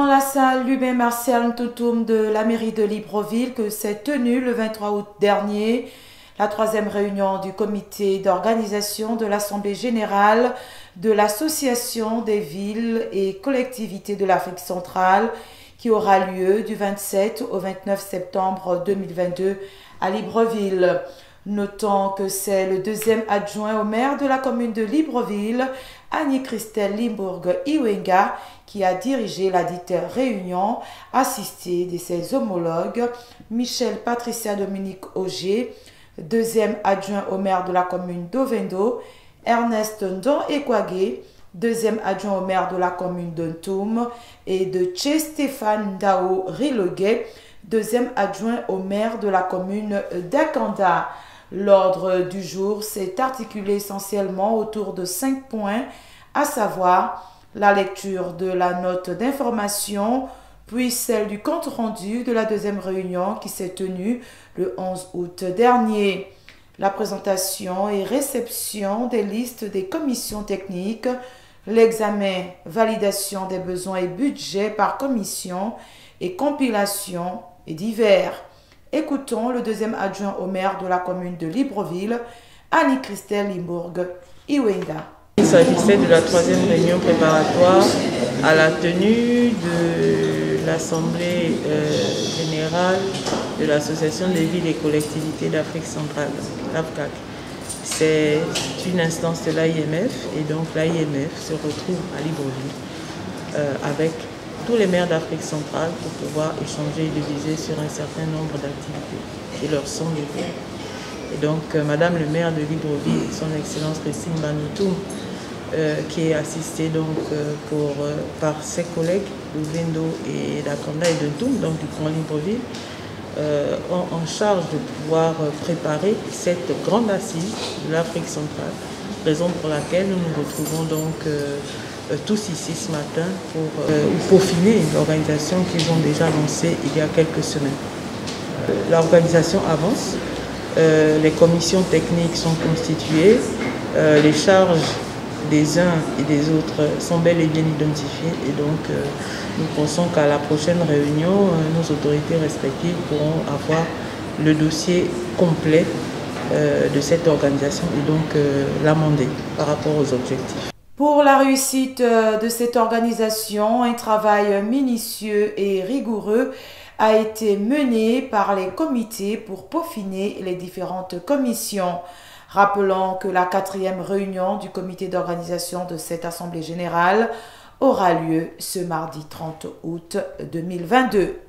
dans la salle Lubin Martial Ntoutoum de la mairie de Libreville que s'est tenue le 23 août dernier la troisième réunion du comité d'organisation de l'Assemblée générale de l'Association des villes et collectivités de l'Afrique centrale qui aura lieu du 27 au 29 septembre 2022 à Libreville. Notons que c'est le deuxième adjoint au maire de la commune de Libreville, Annie-Christelle Limbourg-Iwenga, qui a dirigé la dite réunion, assistée de ses homologues Michel Patricia Dominique Auger, deuxième adjoint au maire de la commune d'Ovendo, Ernest Ndon Ekwage, deuxième adjoint au maire de la commune d'Untum, et de Che Stéphane Dao Riloguet, deuxième adjoint au maire de la commune d'Akanda. L'ordre du jour s'est articulé essentiellement autour de cinq points, à savoir la lecture de la note d'information, puis celle du compte rendu de la deuxième réunion qui s'est tenue le 11 août dernier. La présentation et réception des listes des commissions techniques, l'examen, validation des besoins et budgets par commission et compilation et divers. Écoutons le deuxième adjoint au maire de la commune de Libreville, Annie-Christelle Limbourg, Iwenda. Il s'agissait de la troisième réunion préparatoire à la tenue de l'Assemblée euh, générale de l'Association des villes et collectivités d'Afrique centrale, l'AFCAC. C'est une instance de l'AIMF et donc l'AIMF se retrouve à Libreville euh, avec tous les maires d'Afrique centrale pour pouvoir échanger et diviser sur un certain nombre d'activités qui leur sont dédiées. Et donc, euh, Madame le maire de Libreville, son Excellence Christine Manoutoum, euh, qui est assistée donc, euh, pour, par ses collègues Louvendo et Dakonda et Dentoum, donc du Grand Libreville, ont en charge de pouvoir préparer cette grande assise de l'Afrique centrale, raison pour laquelle nous nous retrouvons donc euh, tous ici ce matin pour euh, peaufiner l'organisation qu'ils ont déjà lancée il y a quelques semaines. Euh, l'organisation avance, les commissions techniques sont constituées, les charges des uns et des autres sont bel et bien identifiées et donc nous pensons qu'à la prochaine réunion, nos autorités respectives pourront avoir le dossier complet de cette organisation et donc l'amender par rapport aux objectifs. Pour la réussite euh, de cette organisation, un travail minutieux et rigoureux a été mené par les comités pour peaufiner les différentes commissions. Rappelons que la quatrième réunion du comité d'organisation de cette Assemblée générale aura lieu ce mardi 30 août 2022.